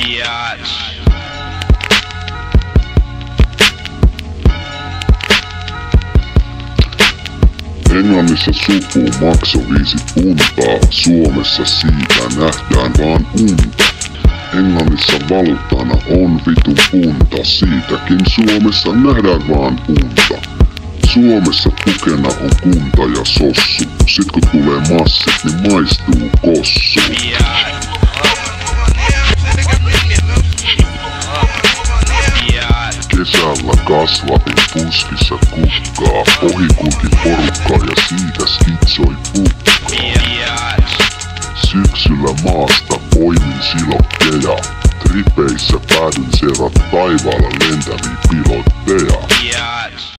Biatch. Englannissa supu makso viisi puntaa, Suomessa siitä nähdään vaan unta. Englannissa valuuttana on vitun punta, siitäkin Suomessa nähdään vaan unta. Suomessa tukena on kunta ja sossu, sit kun tulee massit, niin maistuu kossu. Biatch. Biatch. Kesällä kasvatin puskissa kukkaa, ohi kulki porukkaa ja siitä skitsoi pukkaa. Syksyllä maasta poimin silokkeja, tripeissä päädyn seurata taivaalla lentäviä pilotteja.